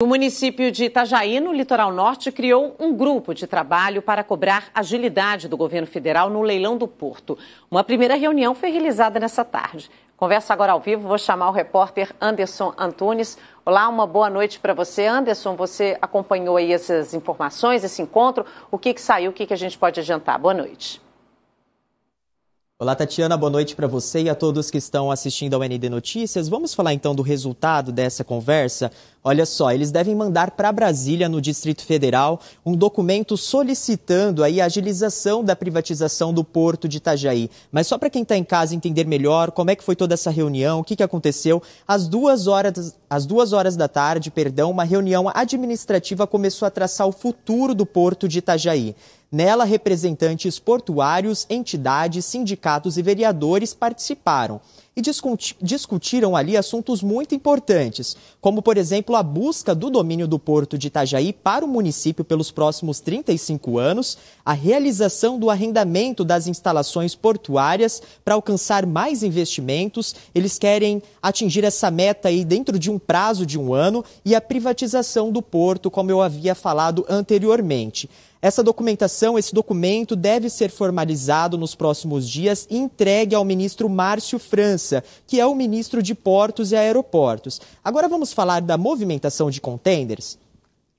O município de Itajaí, no litoral norte, criou um grupo de trabalho para cobrar agilidade do governo federal no leilão do porto. Uma primeira reunião foi realizada nessa tarde. Conversa agora ao vivo, vou chamar o repórter Anderson Antunes. Olá, uma boa noite para você. Anderson, você acompanhou aí essas informações, esse encontro. O que, que saiu, o que, que a gente pode adiantar? Boa noite. Olá, Tatiana, boa noite para você e a todos que estão assistindo ao ND Notícias. Vamos falar então do resultado dessa conversa. Olha só, eles devem mandar para Brasília, no Distrito Federal, um documento solicitando aí a agilização da privatização do Porto de Itajaí. Mas só para quem está em casa entender melhor como é que foi toda essa reunião, o que, que aconteceu, às duas, horas, às duas horas da tarde, perdão, uma reunião administrativa começou a traçar o futuro do Porto de Itajaí. Nela, representantes portuários, entidades, sindicatos e vereadores participaram e discutiram ali assuntos muito importantes, como, por exemplo, a busca do domínio do porto de Itajaí para o município pelos próximos 35 anos, a realização do arrendamento das instalações portuárias para alcançar mais investimentos. Eles querem atingir essa meta aí dentro de um prazo de um ano e a privatização do porto, como eu havia falado anteriormente. Essa documentação, esse documento deve ser formalizado nos próximos dias e entregue ao ministro Márcio França, que é o ministro de Portos e Aeroportos. Agora vamos falar da movimentação de contêineres.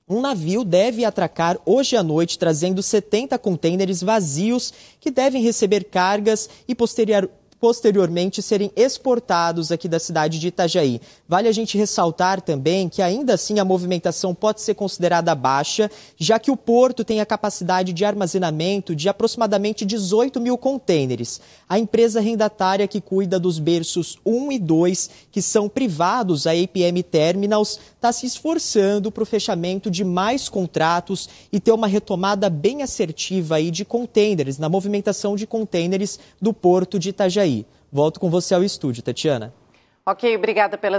Um navio deve atracar hoje à noite, trazendo 70 contêineres vazios que devem receber cargas e posterior, posteriormente serem exportados aqui da cidade de Itajaí. Vale a gente ressaltar também que ainda assim a movimentação pode ser considerada baixa, já que o porto tem a capacidade de armazenamento de aproximadamente 18 mil contêineres. A empresa arrendatária que cuida dos berços 1 e 2, que são privados, a APM Terminals, está se esforçando para o fechamento de mais contratos e ter uma retomada bem assertiva aí de contêineres, na movimentação de contêineres do porto de Itajaí. Volto com você ao estúdio, Tatiana. Ok, obrigada pelas